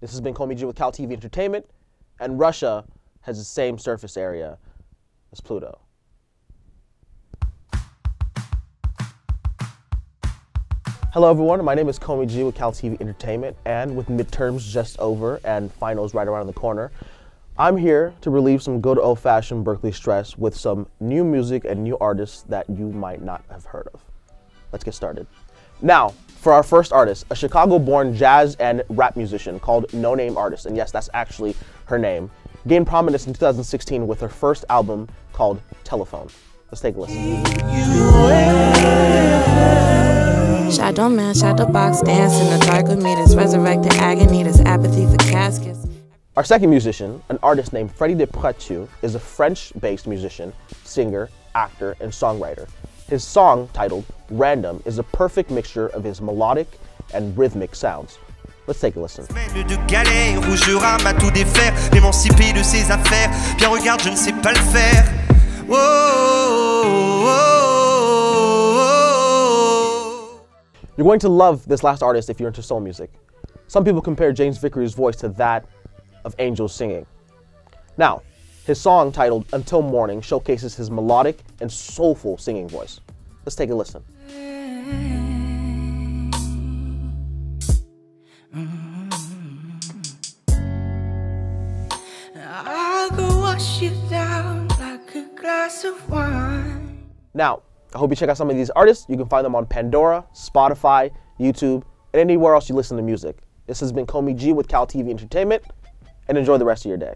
This has been Komi Gee with Cal TV Entertainment, and Russia has the same surface area as Pluto. Hello everyone, my name is Komi Gee with Cal TV Entertainment, and with midterms just over and finals right around the corner, I'm here to relieve some good old-fashioned Berkeley stress with some new music and new artists that you might not have heard of. Let's get started. Now, for our first artist, a Chicago-born jazz and rap musician called Noname Artist, and yes, that's actually her name, gained prominence in 2016 with her first album called Telephone. Let's take a listen. Shadow man, shadow box, dance in the dark with me. This resurrected agony, this apathy for caskets. Our second musician, an artist named Freddie de Pretto, is a French-based musician, singer, actor, and songwriter. His song, titled Random, is a perfect mixture of his melodic and rhythmic sounds. Let's take a listen. de galère où je rame à tout défaire, m'émanciper de ses affaires. Bien regarde, je ne sais pas le faire. Oh, oh, oh, oh. You're going to love this last artist if you're into soul music. Some people compare James Vickery's voice to that of angels singing. Now, his song titled Until Morning showcases his melodic and soulful singing voice. Let's take a listen. I'll go wash you down like a glass of wine. Now, I hope you check out some of these artists. You can find them on Pandora, Spotify, YouTube, and anywhere else you listen to music. This has been Komi Gee with Cal TV Entertainment, and enjoy the rest of your day.